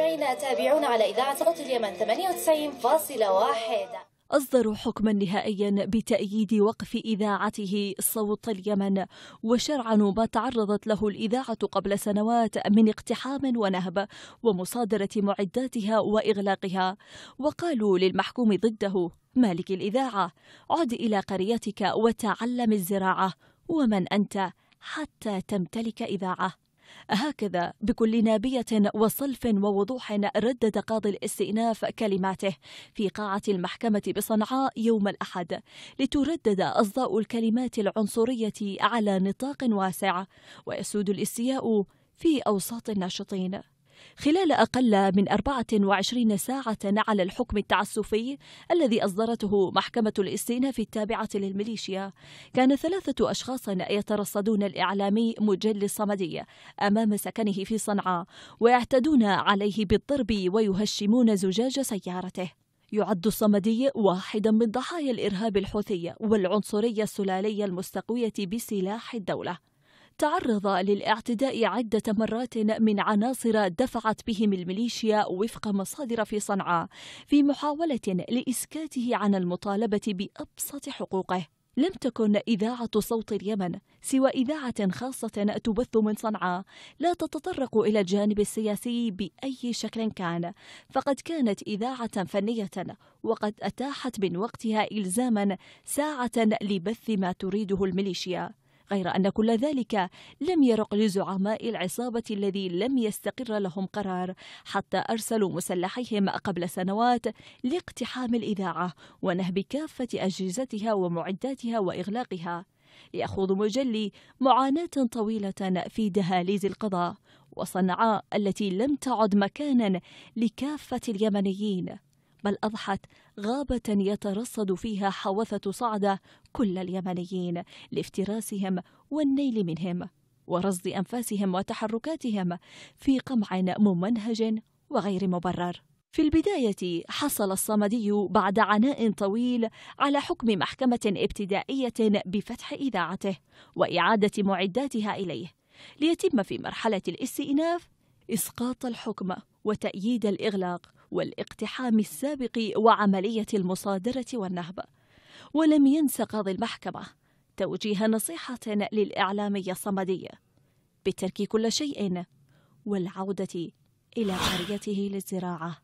مستمعينا تابعونا على إذاعة صوت اليمن 98.1 أصدروا حكما نهائيا بتأييد وقف إذاعته صوت اليمن وشرعنوا ما تعرضت له الإذاعة قبل سنوات من اقتحام ونهب ومصادرة معداتها وإغلاقها. وقالوا للمحكوم ضده مالك الإذاعة عد إلى قريتك وتعلم الزراعة ومن أنت حتى تمتلك إذاعة؟ هكذا بكل نابية وصلف ووضوح ردد قاضي الاستئناف كلماته في قاعة المحكمة بصنعاء يوم الأحد لتردد أصداء الكلمات العنصرية على نطاق واسع ويسود الاستياء في أوساط الناشطين. خلال أقل من 24 ساعة على الحكم التعسفي الذي أصدرته محكمة الاستئناف التابعة للميليشيا كان ثلاثة أشخاص يترصدون الإعلامي مجل الصمدي أمام سكنه في صنعاء ويعتدون عليه بالضرب ويهشمون زجاج سيارته. يعد الصمدي واحدا من ضحايا الإرهاب الحوثي والعنصرية السلالية المستقوية بسلاح الدولة. تعرض للاعتداء عدة مرات من عناصر دفعت بهم الميليشيا وفق مصادر في صنعاء في محاولة لإسكاته عن المطالبة بأبسط حقوقه. لم تكن إذاعة صوت اليمن سوى إذاعة خاصة تبث من صنعاء لا تتطرق إلى الجانب السياسي بأي شكل كان فقد كانت إذاعة فنية وقد أتاحت من وقتها إلزاما ساعة لبث ما تريده الميليشيا. غير أن كل ذلك لم يرق لزعماء العصابة الذي لم يستقر لهم قرار حتى أرسلوا مسلحيهم قبل سنوات لاقتحام الإذاعة ونهب كافة أجهزتها ومعداتها وإغلاقها. يخوض مجلي معاناة طويلة في دهاليز القضاء وصنعاء التي لم تعد مكانا لكافة اليمنيين. بل أضحت غابة يترصد فيها حوثة صعدة كل اليمنيين لافتراسهم والنيل منهم ورصد أنفاسهم وتحركاتهم في قمع ممنهج وغير مبرر. في البداية حصل الصمدي بعد عناء طويل على حكم محكمة ابتدائية بفتح إذاعته وإعادة معداتها إليه ليتم في مرحلة الاستئناف إسقاط الحكم وتأييد الإغلاق والاقتحام السابق وعملية المصادرة والنهب. ولم ينس قاضي المحكمة توجيه نصيحة للإعلامي الصمدي بترك كل شيء والعودة إلى قريته للزراعة.